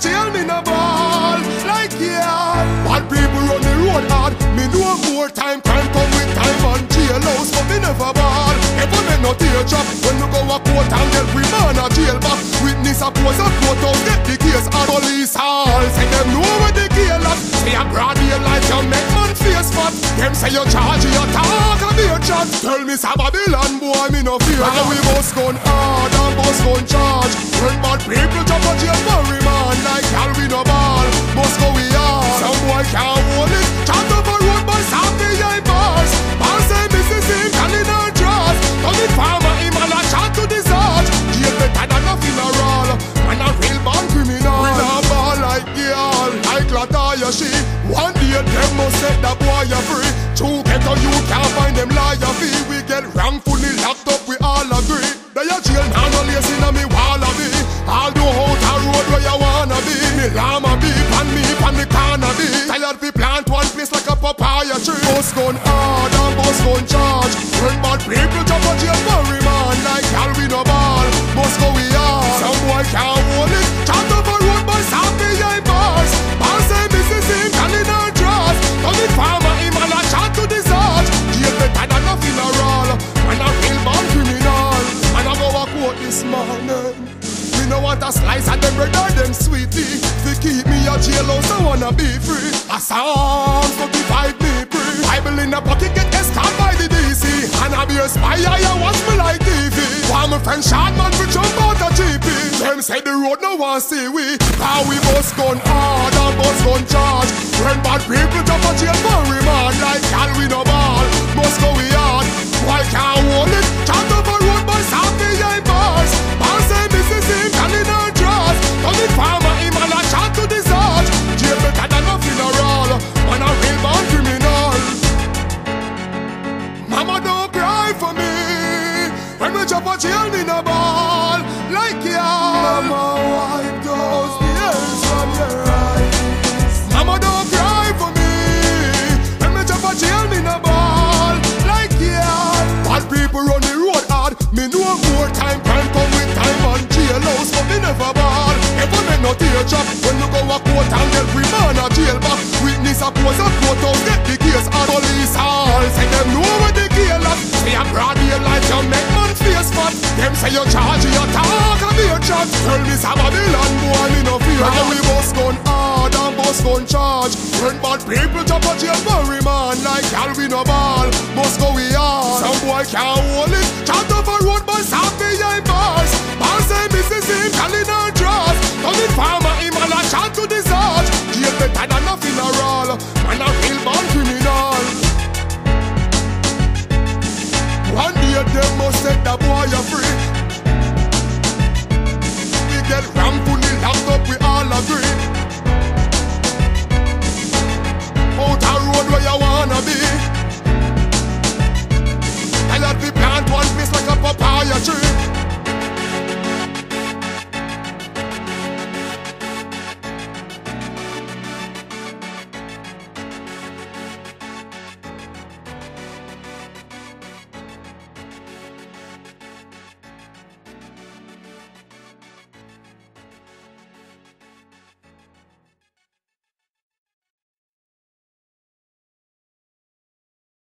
jail, me no ball. Like yeah Bad people run the road hard. Me know more time can come with time on jail jailhouse But me never ball. Never make no teardrop When you go a court and get we man a jail back. Witness a pose court courthouse Get the case. At police hall Say them know where the jail at. Say a broad daylight you make them say you charge, you talk a beer chat. Tell me some Babylon boy, me no fear. Now we bust gun hard and bust gun charge. When bad people jump a jail for remand like hell we no ball. Must go we are. Some boy can't hold it. Up a road boy, stop behind bars. Man say Mrs. Him, can in her dress. Come in farmer, him and a shot to the search. Jail better than a funeral. Man a real born criminal. We not ball like girl, like Lataya she. One day them must set that a slice of them bread or them sweetie. Fi keep me a jailhouse, I wanna be free. A to divide me free. Bible in the pocket get escorted by the DC. And I be a spy, I watch me like TV. While my friend shot man fi jump out a GP. Them say the road no one see we. How we bust gun hard and bust gun charge. When pose a Get the case a police hall Say them know where the kill at Say a broad daylight you make man face fat. Them say you charge you talk a beer chat. Tell me some Babylon boy me no fear. Now we bust gun hard and bust gun charge. When bad people jump a jail for remand Like gal we no ball. Must go we hard Some boy can't hold it. Chat